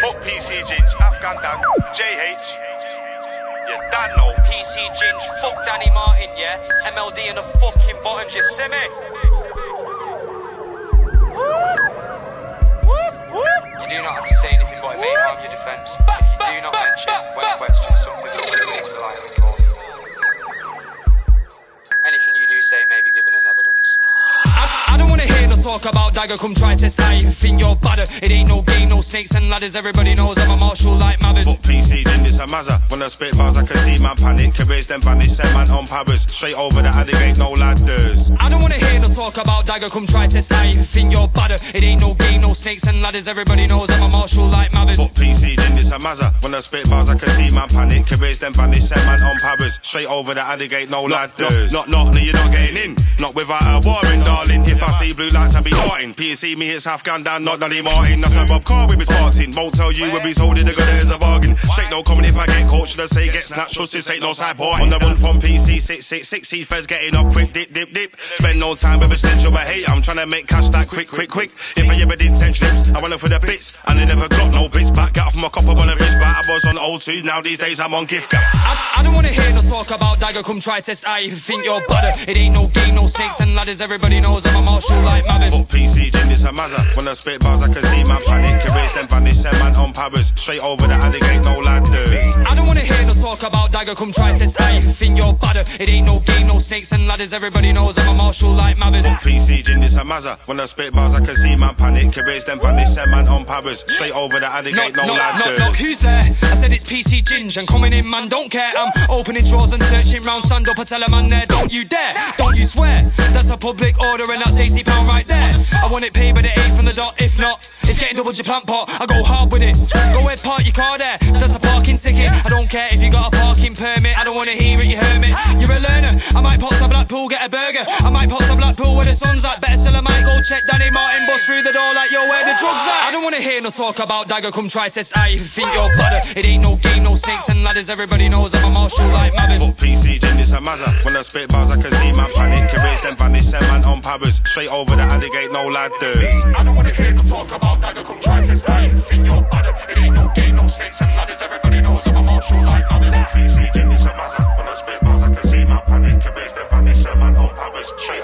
Fuck PC Ginge, Afghan Dan, JH. You done know. PC Ginge, fuck Danny Martin, yeah? MLD and the fucking buttons, you see me? You do not have to say anything, but it may harm your defence. If you do not mention, when questioned, something will lead to the line talk about dagger, come try test I think you're badder. It ain't no game, no snakes and ladders, everybody knows I'm a marshal like Mavis. Fuck PC, then this a mazza. When I spit bars, I can see man panic. Careers then vanish, send man on powers. Straight over the alley, ain't no ladders. I don't wanna hear no talk about dagger, come try test I think you're badder. It ain't no game, no snakes and ladders, everybody knows I'm a marshal like Mavis. Fuck PC, then this a mazza. When I spit bars, I can see man panic. Careers then vanish, send man on powers. Straight over the alley, ain't no ladders. Not, not, no, you're not getting in. Not without a warring, darling. If I see blue lights, I be darting. PC, me hits half gun down, not Danny Martin. That's a Bob Car with his parting. Won't tell you where he's holding the good as a bargain. Shake no comment if I get caught. Should I say get natural? Sis ain't no side boy. On the run from PC 666, he feds getting up quick, dip, dip, dip. Spend no time with a snitch or hate. I'm trying to make cash that quick, quick, quick. If I ever did 10 trips, I went for the bits. And I never got no bits back. Get off my copper on a wrist, but I was on O2. Now these days I'm on giffgaff. I, I don't wanna hear no talk about dagger, come try test I you think you're badder. It ain't no game, no snakes and ladders, everybody knows I'm a marshal like Mavis. Fuck PC, Ginge, this a mazza. When I spit bars, I can see man panic. Careers then vanish, send man on powers. Straight over the alley, ain't no ladders. I don't wanna hear no talk about dagger, come try test I think you're badder. It ain't no game, no snakes and ladders, everybody knows I'm a marshal like Mavis. PC, Ginge, this a mazza. When I spit bars, I can see man panic. Careers then vanish, send man on powers. Straight over the alley, ain't no knock, ladders. knock, who's there? I said it's PC Ginge and coming in, man, don't care. I'm opening drawers and searching round, stand up, I tell a man there, don't you dare, don't you swear. That's a public order and that's 80 pound right there. I want it paid but it ain't from the dot, if not, it's getting double your plant pot. I go hard with it. Go ahead, park your car there. That's a parking ticket. I don't care if you got a parking permit. I don't wanna hear it, you hermit. You're a learner. I might pop to Blackpool, get a burger. I might pop to Blackpool where the sun's at. Better still, I might go check Danny Martin, bust through the door like yo, where the drugs at. I don't wanna hear no talk about dagger. Come try test I if you think you're badder. It ain't no game, no snakes and ladders. Everybody knows I'm a marshal like Mavis. Fuck PC, Ginge, this a mazza. When I spit bars, I can see man panic. Careers then vanish, send man on powers. Straight over the alley, ain't no ladders. I don't wanna hear no talk about dagger, come try test I think you're badder. It ain't no game, no snakes and ladders, everybody knows I'm a marshal like others. PC, Ginge, this a mazza. When I spit bars, I can see man panic. Careers then vanish, send man on powers. Straight